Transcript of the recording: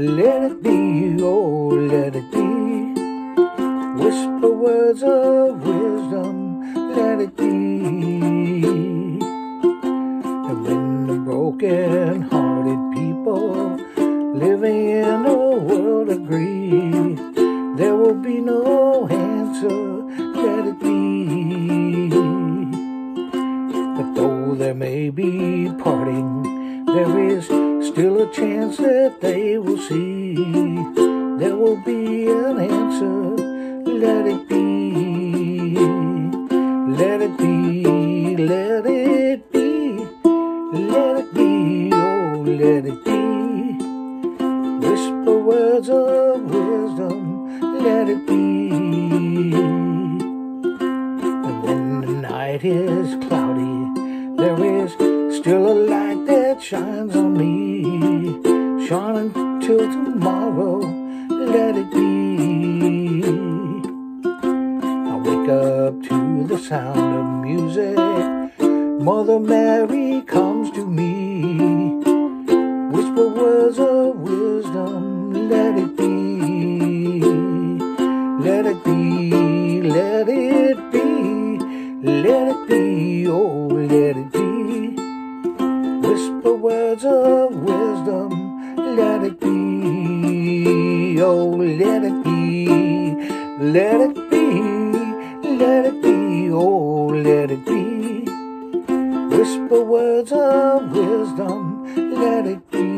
let it be, oh, let it be. Whisper words of wisdom, let it be. And when the broken hearted people living in a world agree, there will be no answer, let it be. But though there may be parting, there is still a chance that they will see. There will be an answer, let it be. Let it be, let it be, let it be, oh, let it be. Whisper words of wisdom, let it be. And when the night is cloudy, there is still a light shines on me. Shine until tomorrow, let it be. I wake up to the sound of music. Mother Mary comes to me. Whisper words of wisdom, let it be. Let it be, let it be, let it be, oh, words of wisdom, let it be, oh, let it be, let it be, let it be, oh, let it be. Whisper words of wisdom, let it be.